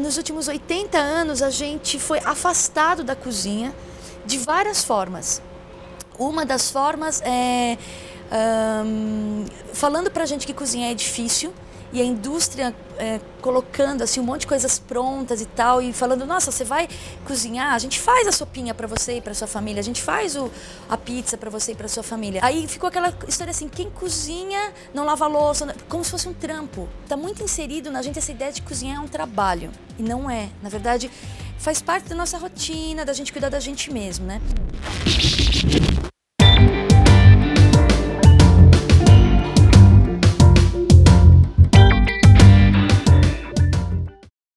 nos últimos 80 anos a gente foi afastado da cozinha de várias formas. Uma das formas é um, falando pra gente que cozinhar é difícil e a indústria é, colocando assim um monte de coisas prontas e tal e falando nossa você vai cozinhar? A gente faz a sopinha para você e para sua família. A gente faz o, a pizza para você e para sua família. Aí ficou aquela história assim quem cozinha não lava louça como se fosse um trampo. Tá muito inserido na gente essa ideia de cozinhar é um trabalho e não é. Na verdade faz parte da nossa rotina da gente cuidar da gente mesmo né